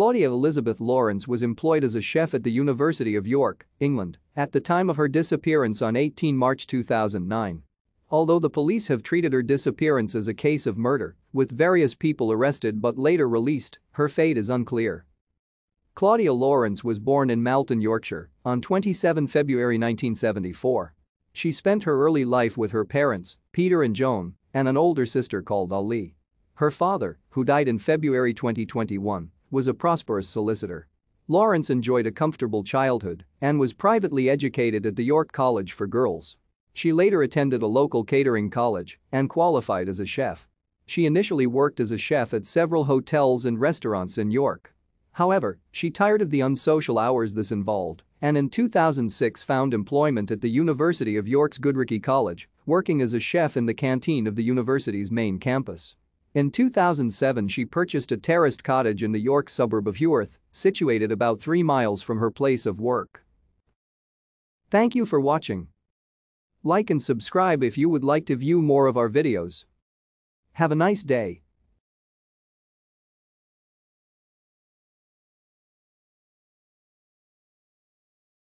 Claudia Elizabeth Lawrence was employed as a chef at the University of York, England, at the time of her disappearance on 18 March 2009. Although the police have treated her disappearance as a case of murder, with various people arrested but later released, her fate is unclear. Claudia Lawrence was born in Malton, Yorkshire, on 27 February 1974. She spent her early life with her parents, Peter and Joan, and an older sister called Ali. Her father, who died in February 2021, was a prosperous solicitor. Lawrence enjoyed a comfortable childhood and was privately educated at the York College for Girls. She later attended a local catering college and qualified as a chef. She initially worked as a chef at several hotels and restaurants in York. However, she tired of the unsocial hours this involved and in 2006 found employment at the University of York's Goodricke College, working as a chef in the canteen of the university's main campus. In 2007 she purchased a terraced cottage in the York suburb of Heworth, situated about 3 miles from her place of work. Thank you for watching. Like and subscribe if you would like to view more of our videos. Have a nice day.